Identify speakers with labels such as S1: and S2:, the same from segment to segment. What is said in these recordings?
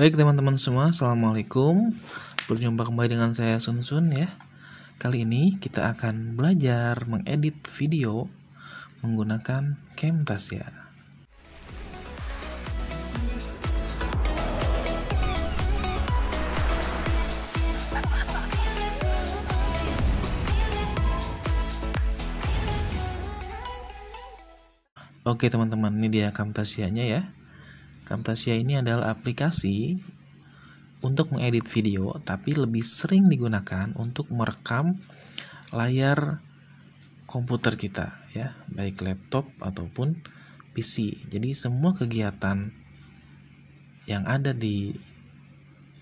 S1: Baik teman-teman semua, Assalamualaikum. Berjumpa kembali dengan saya Sun Sun ya. Kali ini kita akan belajar mengedit video menggunakan Camtasia. Oke teman-teman, ini dia Camtasia-nya ya Camtasia ini adalah aplikasi untuk mengedit video, tapi lebih sering digunakan untuk merekam layar komputer kita ya, baik laptop ataupun PC. Jadi semua kegiatan yang ada di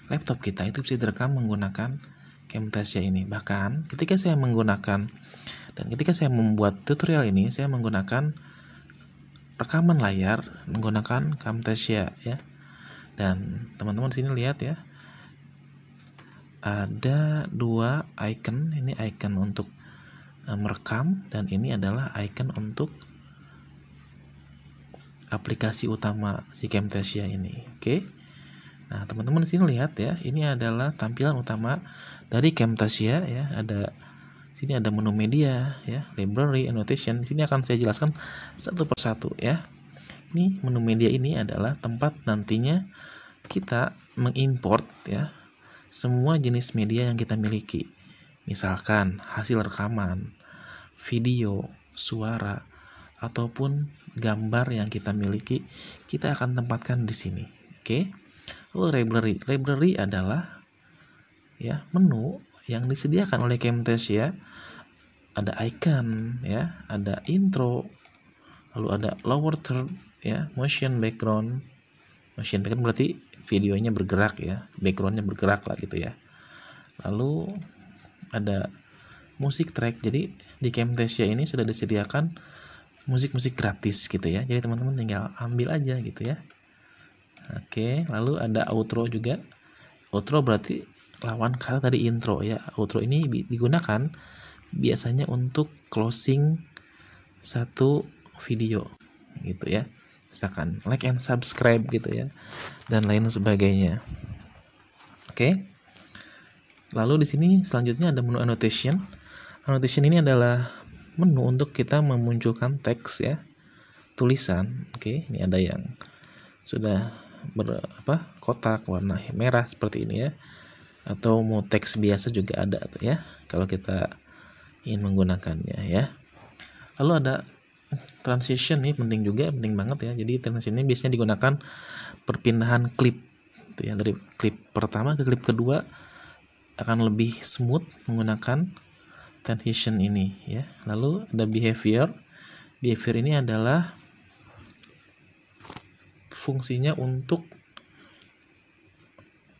S1: laptop kita itu bisa direkam menggunakan Camtasia ini. Bahkan ketika saya menggunakan dan ketika saya membuat tutorial ini, saya menggunakan rekaman layar menggunakan Camtasia ya. Dan teman-teman sini lihat ya. Ada dua icon, ini icon untuk uh, merekam dan ini adalah icon untuk aplikasi utama si Camtasia ini. Oke. Nah, teman-teman di sini lihat ya, ini adalah tampilan utama dari Camtasia ya. Ada Sini ada menu media ya, library, annotation. Sini akan saya jelaskan satu persatu ya. Ini menu media ini adalah tempat nantinya kita mengimport ya semua jenis media yang kita miliki. Misalkan hasil rekaman, video, suara, ataupun gambar yang kita miliki, kita akan tempatkan di sini. Oke. Lalu library. Library adalah ya menu yang disediakan oleh Camtasia ada icon ya, ada intro, lalu ada lower third ya, motion background. Motion background berarti videonya bergerak ya, backgroundnya bergerak lah gitu ya. Lalu ada musik track. Jadi di Camtasia ini sudah disediakan musik-musik gratis gitu ya. Jadi teman-teman tinggal ambil aja gitu ya. Oke, lalu ada outro juga. Outro berarti lawan kata tadi intro ya. Outro ini digunakan biasanya untuk closing satu video gitu ya. Misalkan like and subscribe gitu ya dan lain sebagainya. Oke? Lalu di sini selanjutnya ada menu annotation. Annotation ini adalah menu untuk kita memunculkan teks ya. Tulisan. Oke ini ada yang sudah ber apa kotak warna merah seperti ini ya atau mau teks biasa juga ada tuh ya kalau kita ingin menggunakannya ya. Lalu ada transition nih penting juga penting banget ya. Jadi transition ini biasanya digunakan perpindahan klip tuh ya. Dari klip pertama ke klip kedua akan lebih smooth menggunakan transition ini ya. Lalu ada behavior. Behavior ini adalah fungsinya untuk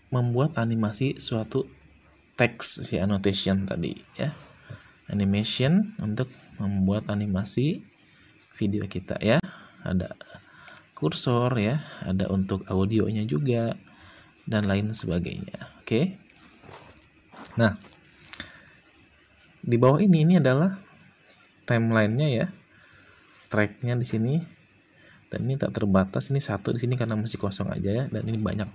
S1: membuat animasi suatu teks si annotation tadi ya. Animation untuk membuat animasi video kita ya. Ada kursor ya. Ada untuk audionya juga dan lain sebagainya oke? Nah di bawah ini ini adalah timelinenya ya. Tracknya di sini. Dan ini tak terbatas. Ini satu di sini karena masih kosong aja ya. Dan ini banyak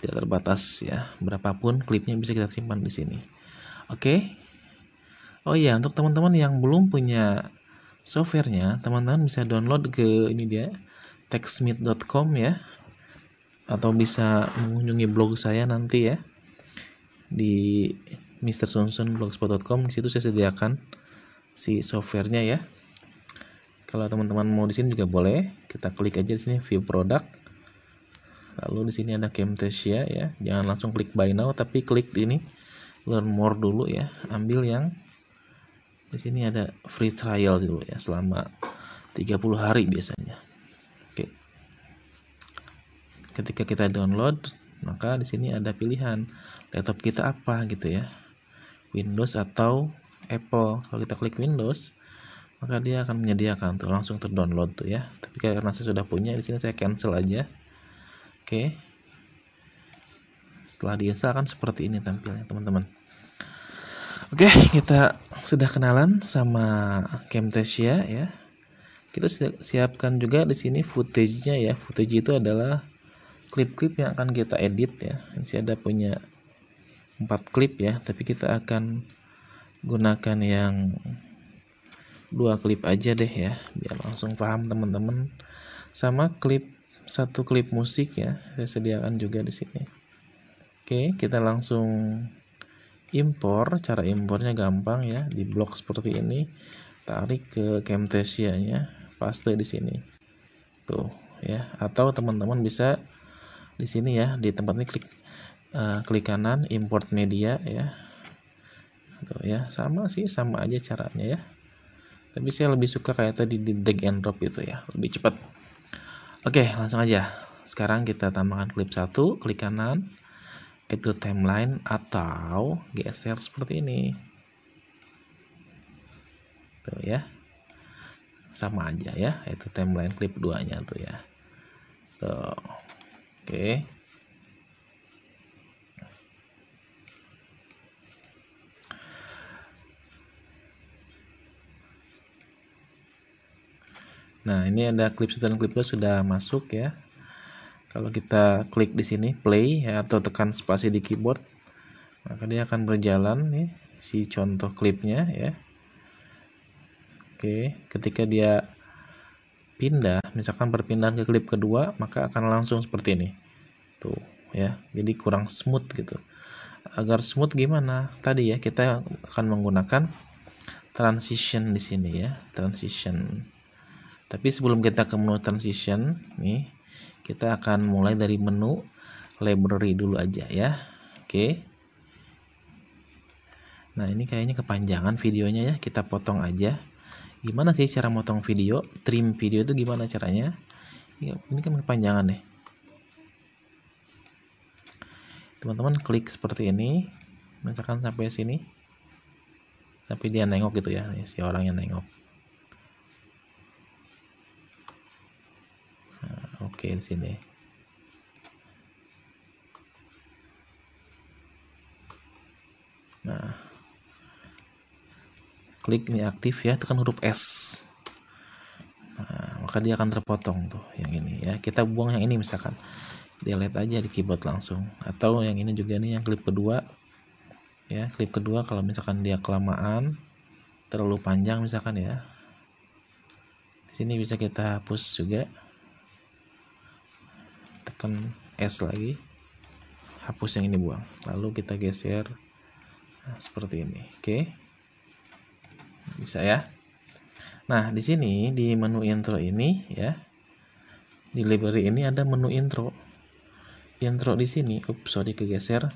S1: tidak terbatas ya berapapun klipnya bisa kita simpan di sini oke okay? oh iya untuk teman-teman yang belum punya softwarenya teman-teman bisa download ke ini dia textmeet.com ya atau bisa mengunjungi blog saya nanti ya di mrsunsunblogspot.com di situ saya sediakan si softwarenya ya kalau teman-teman mau di sini juga boleh. Kita klik aja di sini view product. Lalu di sini ada Camtasia ya. Jangan langsung klik buy now tapi klik ini learn more dulu ya. Ambil yang di sini ada free trial dulu ya selama 30 hari biasanya. Oke. Ketika kita download, maka di sini ada pilihan laptop kita apa gitu ya. Windows atau Apple. Kalau kita klik Windows, maka dia akan menyediakan tuh langsung terdownload tuh ya tapi karena saya sudah punya di sini saya cancel aja oke. Setelah diinstal kan seperti ini tampilnya teman-teman. Oke kita sudah kenalan sama Camtasia ya. Kita siapkan juga di sini footage-nya ya. Footage itu adalah klip-klip yang akan kita edit ya. Ini ada punya empat klip ya. Tapi kita akan gunakan yang dua klip aja deh ya. Biar langsung paham teman-teman. Sama klip satu klip musik ya saya sediakan juga di sini. Oke kita langsung impor. Cara impornya gampang ya di blok seperti ini. Tarik ke Camtasia nya paste di sini. Tuh ya. Atau teman-teman bisa di sini ya di tempat ini klik uh, klik kanan import media ya. Tuh ya. Sama sih sama aja caranya ya. Tapi saya lebih suka kayak tadi di drag and drop itu ya lebih cepat oke langsung aja. Sekarang kita tambahkan klip satu klik kanan. Itu timeline atau geser seperti ini. Tuh ya. Sama aja ya itu timeline klip duanya tuh ya. Tuh. Oke. Nah, ini ada klip dan klip sudah masuk ya. Kalau kita klik di sini play ya, atau tekan spasi di keyboard, maka dia akan berjalan nih si contoh klipnya ya. Oke, ketika dia pindah misalkan perpindahan ke klip kedua maka akan langsung seperti ini tuh ya jadi kurang smooth gitu agar smooth gimana tadi ya kita akan menggunakan transition di sini ya transition tapi sebelum kita ke menu transition nih kita akan mulai dari menu library dulu aja ya. Oke. Nah ini kayaknya kepanjangan videonya ya. Kita potong aja. Gimana sih cara motong video? Trim video itu gimana caranya? Ini kan kepanjangan nih. Teman-teman klik seperti ini. Misalkan sampai sini. Tapi dia nengok gitu ya si orang yang nengok oke di sini. Nah. Klik ini aktif ya tekan huruf S. Nah, maka dia akan terpotong tuh yang ini ya. Kita buang yang ini misalkan. Delete aja di keyboard langsung. Atau yang ini juga nih yang klip kedua. Ya klip kedua kalau misalkan dia kelamaan terlalu panjang misalkan ya. Di sini bisa kita hapus juga tekan S lagi. Hapus yang ini buang. Lalu kita geser. Nah, seperti ini. Oke. Bisa ya? Nah di sini di menu intro ini ya. Di library ini ada menu intro. Intro di sini. Ups sorry kegeser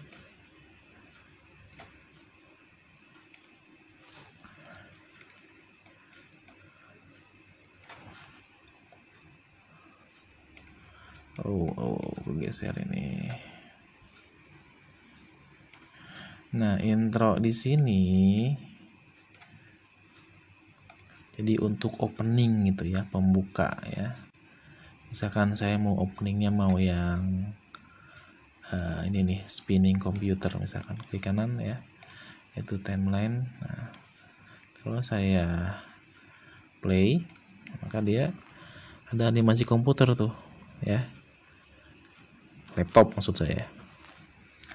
S1: oh oh kegeser ini. Nah intro di sini. Jadi untuk opening gitu ya pembuka ya. Misalkan saya mau openingnya mau yang uh, ini nih spinning computer misalkan. Klik kanan ya. Itu timeline. Nah kalau saya play maka dia ada animasi komputer tuh ya laptop maksud saya.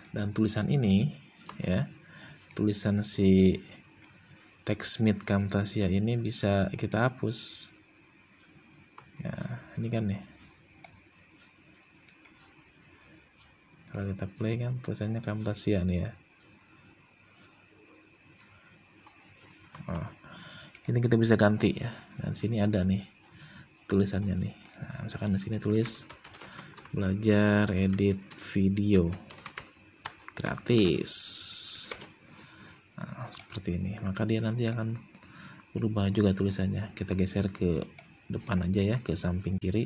S1: Dan tulisan ini ya tulisan si TextMate Camtasia ini bisa kita hapus. Ya ini kan nih. Kalau kita play kan tulisannya Camtasia nih ya. Oh, ini kita bisa ganti ya. Dan sini ada nih tulisannya nih. Nah, misalkan di sini tulis belajar edit video. Gratis. Seperti ini. Maka dia nanti akan berubah juga tulisannya. Kita geser ke depan aja ya ke samping kiri.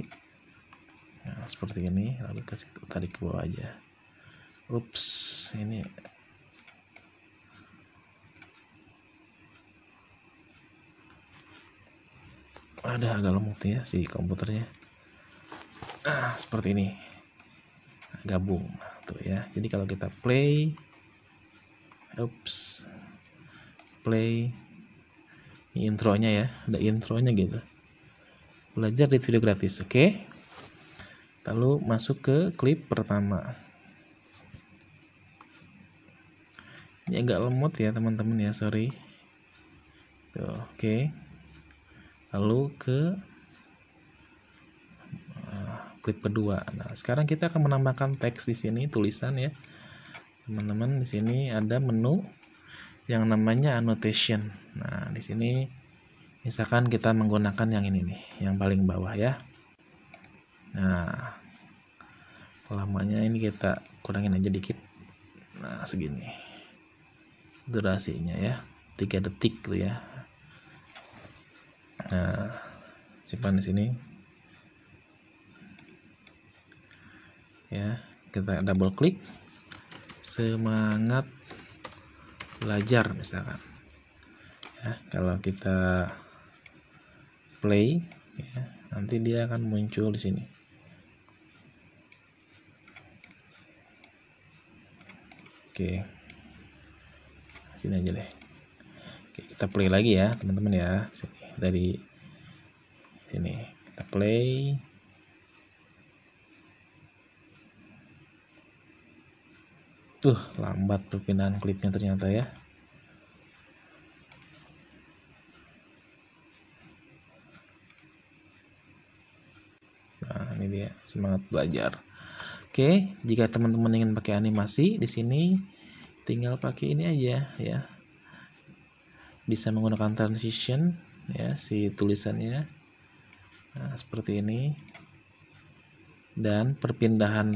S1: Nah, seperti ini. Lalu kasih tarik ke bawah aja. Ups ini. Ada agak lemot ya si komputernya ah seperti ini. Gabung tuh ya. Jadi kalau kita play ups play ini intronya ya ada intronya gitu. Belajar di video gratis oke? Okay? lalu masuk ke klip pertama. Ini agak lemot ya teman-teman ya sorry. Oke. Okay. lalu ke klip kedua. Nah sekarang kita akan menambahkan teks di sini tulisan ya. Teman-teman di sini ada menu yang namanya annotation. Nah di sini misalkan kita menggunakan yang ini nih yang paling bawah ya. Nah lamanya ini kita kurangin aja dikit. Nah segini durasinya ya 3 detik tuh ya. Nah simpan di sini ya. Kita double klik semangat belajar misalkan. Ya kalau kita play ya, nanti dia akan muncul di sini. Oke. Sini aja deh. Oke kita play lagi ya teman-teman ya. Sini dari sini. Kita play uh lambat perpindahan klipnya ternyata ya Nah, ini dia semangat belajar. Oke, jika teman-teman ingin pakai animasi di sini tinggal pakai ini aja ya. Bisa menggunakan transition ya si tulisannya. Nah, seperti ini. Dan perpindahan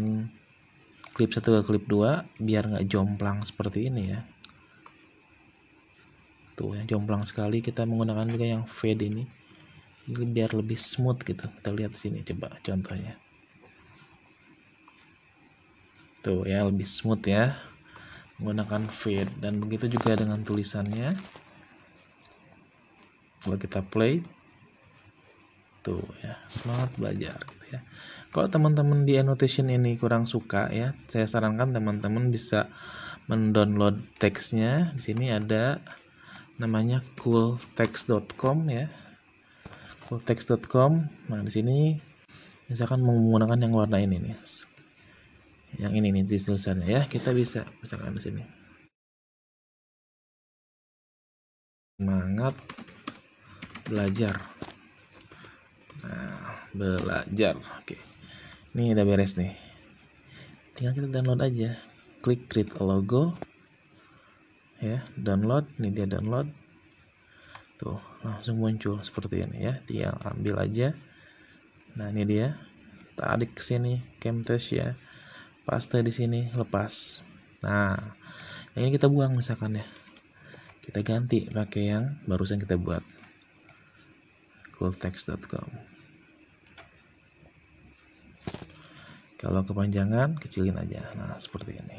S1: klip 1 ke klip 2 biar nggak jomplang seperti ini ya. Tuh, yang jomplang sekali kita menggunakan juga yang fade ini. Biar lebih smooth gitu kita lihat sini coba contohnya. Tuh ya lebih smooth ya menggunakan fade. Dan begitu juga dengan tulisannya. Kalau kita play. Tuh ya semangat belajar ya. Kalau teman-teman di annotation ini kurang suka ya saya sarankan teman-teman bisa mendownload teksnya. Di sini ada namanya cooltext.com ya. Fulltext.com nah di sini misalkan menggunakan yang warna ini nih. Yang ini nih tulisannya ya. Kita bisa misalkan di sini. Semangat belajar belajar. Oke. Ini udah beres nih. Tinggal kita download aja. Klik create a logo. Ya download. Ini dia download. Tuh langsung muncul seperti ini ya. Tinggal ambil aja. Nah ini dia. Tarik ke sini Camtasia paste di sini lepas. Nah ini kita buang misalkan ya. Kita ganti pakai yang barusan kita buat. Cooltext.com kalau kepanjangan kecilin aja. Nah seperti ini.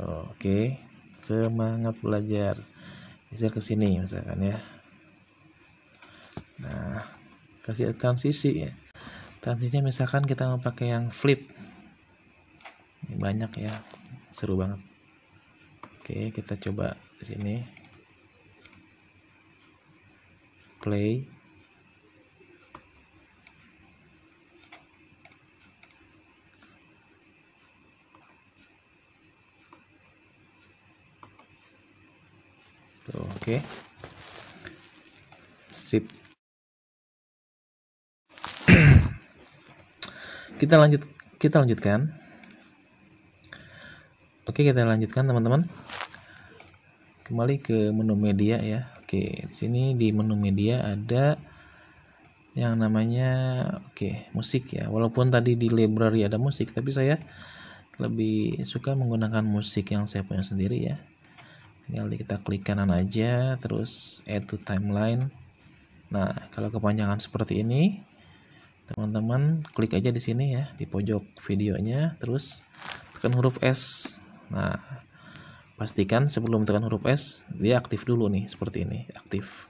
S1: Oke semangat belajar. Bisa ke sini misalkan ya. Nah kasih transisi ya. Transisinya misalkan kita mau pakai yang flip. Ini banyak ya. Seru banget. Oke kita coba di sini. Play Tuh, oke. Okay. Sip. kita lanjut kita lanjutkan. Oke, kita lanjutkan teman-teman. Kembali ke menu media ya. Oke, di sini di menu media ada yang namanya oke, musik ya. Walaupun tadi di library ada musik, tapi saya lebih suka menggunakan musik yang saya punya sendiri ya tinggal kita klik kanan aja terus add to timeline. Nah kalau kepanjangan seperti ini teman-teman klik aja di sini ya di pojok videonya terus tekan huruf S. Nah pastikan sebelum tekan huruf S dia aktif dulu nih seperti ini aktif.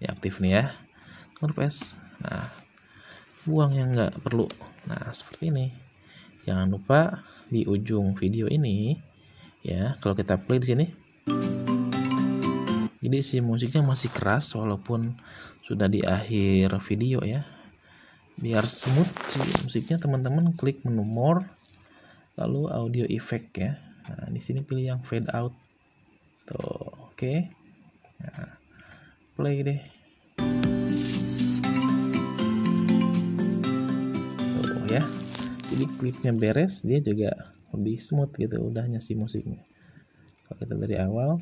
S1: Ya aktif nih ya huruf S. Nah buang yang nggak perlu. Nah seperti ini. Jangan lupa di ujung video ini ya kalau kita play di sini jadi si musiknya masih keras walaupun sudah di akhir video ya. Biar smooth sih musiknya teman-teman klik menu more lalu audio effect ya. Nah di sini pilih yang fade out. Tuh oke. Okay. nah, play deh. Tuh ya jadi klipnya beres dia juga lebih smooth gitu udahnya si musiknya kalau kita dari awal.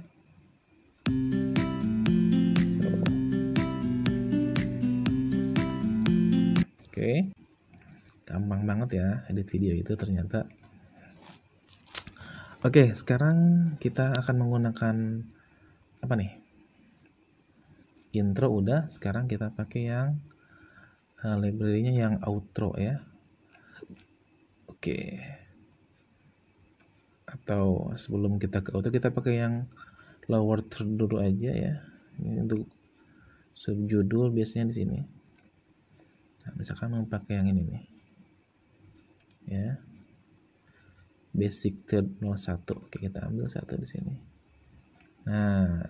S1: Oke. Gampang banget ya edit video itu ternyata. Oke sekarang kita akan menggunakan apa nih? Intro udah sekarang kita pakai yang uh, library-nya yang outro ya. Oke atau sebelum kita ke auto kita pakai yang lower third dulu aja ya. Ini untuk subjudul biasanya di sini. Nah, misalkan mau pakai yang ini nih. Ya. Basic third 01 oke kita ambil satu di sini. Nah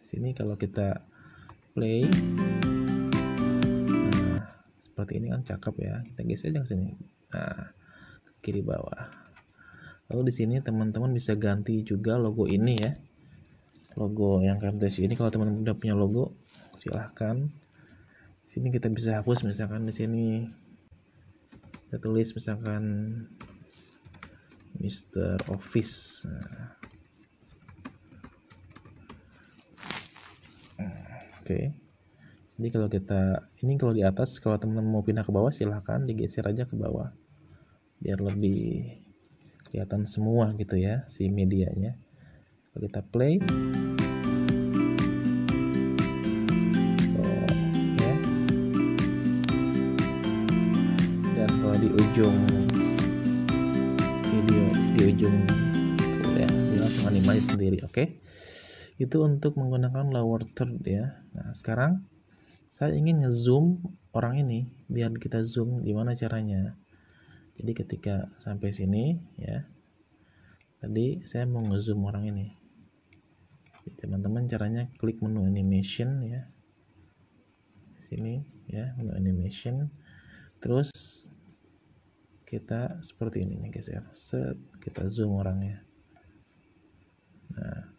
S1: di sini kalau kita play nah seperti ini kan cakep ya. Kita geser ke sini. Nah kiri bawah lalu di sini teman-teman bisa ganti juga logo ini ya logo yang Camtasia ini kalau teman-teman udah punya logo silahkan di sini kita bisa hapus misalkan di sini kita tulis misalkan Mr. Office nah. oke okay. jadi kalau kita ini kalau di atas kalau teman-teman mau pindah ke bawah silahkan digeser aja ke bawah biar lebih kelihatan semua gitu ya si medianya kita play oh, ya. dan kalau di ujung video di ujung tuh ya dia langsung animasi sendiri oke okay? itu untuk menggunakan lower third ya nah sekarang saya ingin ngezoom orang ini biar kita zoom gimana caranya jadi ketika sampai sini ya tadi saya mau ngezoom orang ini. Teman-teman caranya klik menu animation ya. Sini ya menu animation. Terus kita seperti ini nih guys ya. Set kita zoom orangnya. Nah.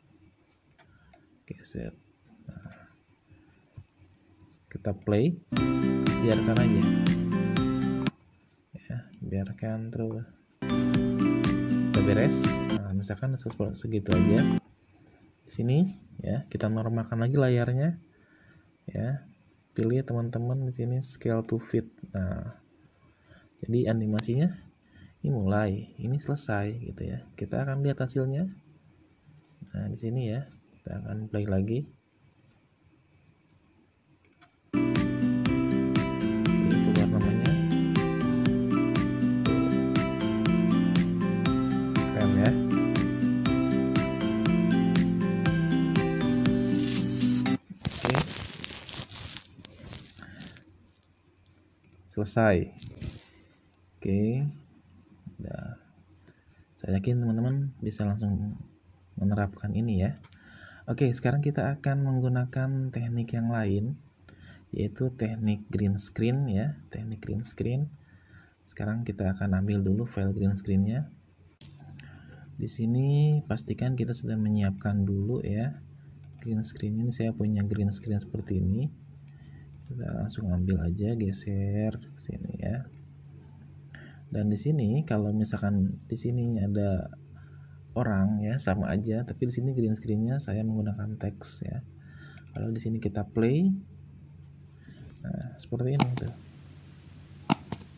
S1: Oke set. Nah, kita play biarkan aja biarkan terus. Kita beres nah, misalkan segitu aja. Di sini ya kita normalkan lagi layarnya. Ya pilih teman-teman di sini scale to fit. Nah jadi animasinya ini mulai ini selesai gitu ya. Kita akan lihat hasilnya. Nah di sini ya kita akan play lagi selesai. Oke. Udah. Saya yakin teman-teman bisa langsung menerapkan ini ya. Oke sekarang kita akan menggunakan teknik yang lain yaitu teknik green screen ya teknik green screen. Sekarang kita akan ambil dulu file green screennya. Di sini pastikan kita sudah menyiapkan dulu ya green screen ini. Saya punya green screen seperti ini kita langsung ambil aja geser ke sini ya. Dan di sini kalau misalkan di sini ada orang ya sama aja tapi di sini green screennya saya menggunakan teks ya. Kalau di sini kita play. Nah seperti ini tuh.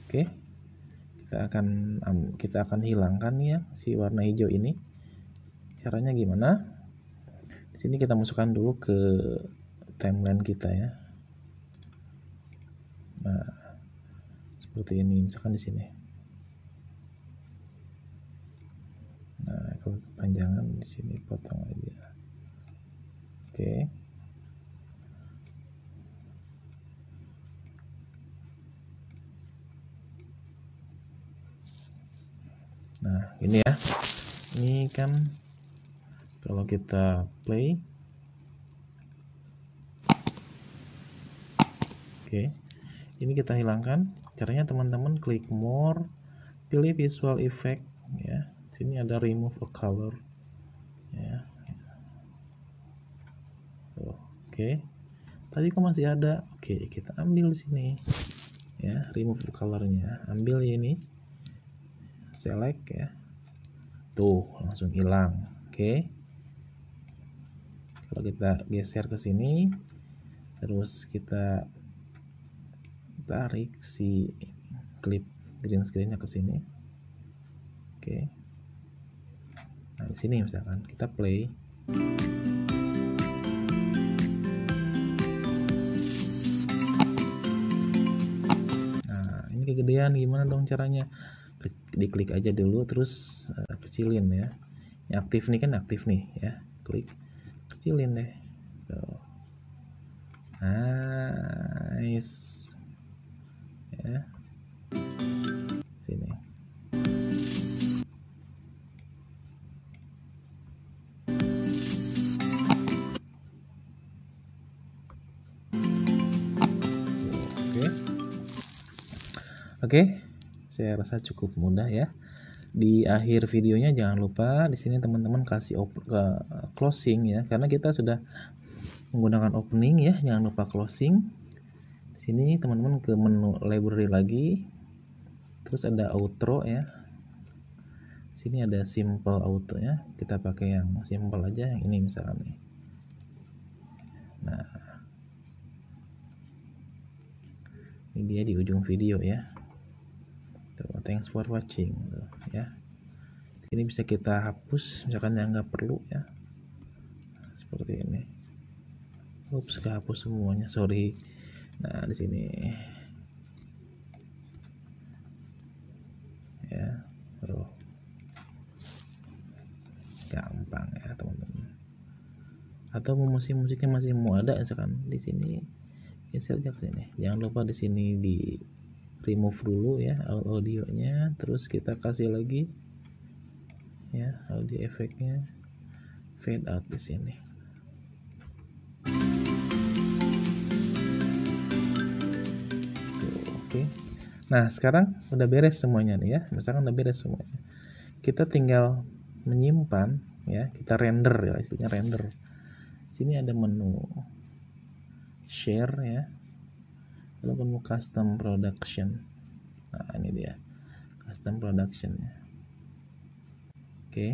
S1: Oke. Kita akan kita akan hilangkan ya si warna hijau ini. Caranya gimana? Di sini kita masukkan dulu ke timeline kita ya nah seperti ini misalkan di sini. Nah kalau kepanjangan di sini potong aja. Oke. Nah ini ya. Ini kan kalau kita play. Oke ini kita hilangkan. Caranya teman-teman klik more pilih visual effect ya. Sini ada remove a color ya. Oke. Okay. tadi kok masih ada? Oke okay, kita ambil di sini ya. Remove colornya. Ambil ini. Select ya. Tuh langsung hilang. Oke. Okay. kalau kita geser ke sini terus kita tarik si klip green screennya ke sini. Oke. Nah di sini misalkan kita play. Nah ini kegedean gimana dong caranya? Diklik aja dulu terus uh, kecilin ya. Yang aktif nih kan aktif nih ya. Klik kecilin deh. Tuh. nice ya. Sini. Oke. Oke saya rasa cukup mudah ya. Di akhir videonya jangan lupa di sini teman-teman kasih op ke closing ya. Karena kita sudah menggunakan opening ya. Jangan lupa closing sini teman-teman ke menu library lagi. Terus ada outro ya. Sini ada simple auto ya. Kita pakai yang simple aja yang ini misalnya nih. Nah. Ini dia di ujung video ya. Tuh thanks for watching ya. Ini bisa kita hapus misalkan yang nggak perlu ya. Seperti ini. Ups kehapus semuanya sorry nah di sini. Ya tuh gampang ya teman-teman. Atau musik musiknya masih mau ada misalkan di sini. Geser ke sini. Jangan lupa di sini di remove dulu ya audionya. Terus kita kasih lagi ya audio efeknya. Fade out di sini Oke. Nah, sekarang udah beres semuanya nih ya. Misalkan udah beres semuanya. Kita tinggal menyimpan ya, kita render ya, istilahnya render. Sini ada menu share ya. Lalu menu custom production. Nah, ini dia. Custom production ya. Oke.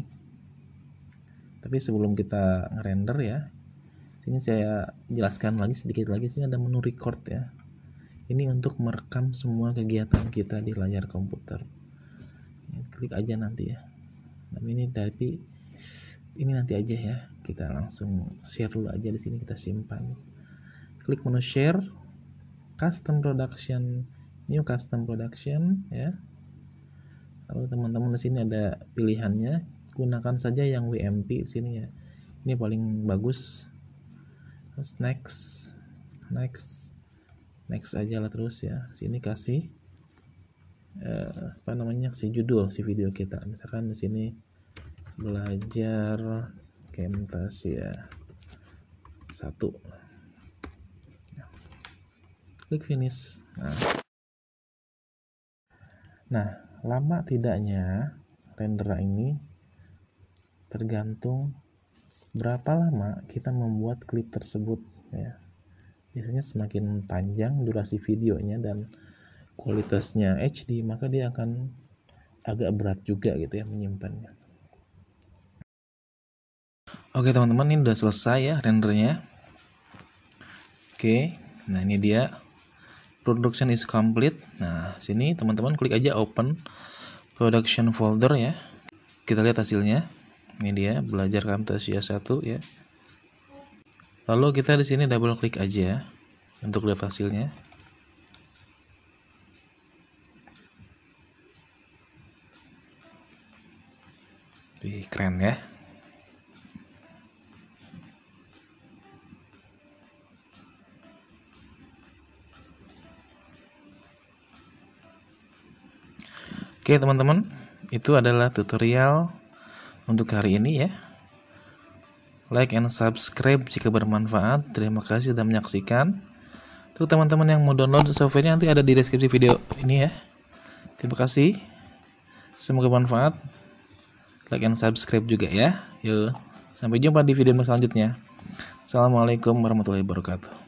S1: Tapi sebelum kita render ya, sini saya jelaskan lagi sedikit lagi sini ada menu record ya ini untuk merekam semua kegiatan kita di layar komputer. Ya, klik aja nanti ya. Tapi ini tapi ini nanti aja ya. Kita langsung share dulu aja di sini kita simpan. Klik menu share custom production new custom production ya. Kalau teman-teman di sini ada pilihannya gunakan saja yang WMP sini ya. Ini paling bagus. Terus next next next aja lah terus ya. Sini kasih uh, apa namanya si judul si video kita. Misalkan di sini belajar Camtasia satu. Klik finish. Nah. Nah lama tidaknya render ini tergantung berapa lama kita membuat klip tersebut ya biasanya semakin panjang durasi videonya dan kualitasnya HD maka dia akan agak berat juga gitu ya menyimpannya. Oke teman-teman ini udah selesai ya rendernya. Oke nah ini dia. Production is complete. Nah sini teman-teman klik aja open production folder ya. Kita lihat hasilnya. Ini dia belajar Camtasia 1 ya Lalu kita di sini double klik aja untuk lihat hasilnya. Wih, keren ya. Oke teman-teman, itu adalah tutorial untuk hari ini ya like and subscribe jika bermanfaat. Terima kasih sudah menyaksikan. Untuk teman-teman yang mau download softwarenya nanti ada di deskripsi video ini ya. Terima kasih. Semoga bermanfaat. Like and subscribe juga ya. Yuk sampai jumpa di video selanjutnya. Assalamualaikum warahmatullahi wabarakatuh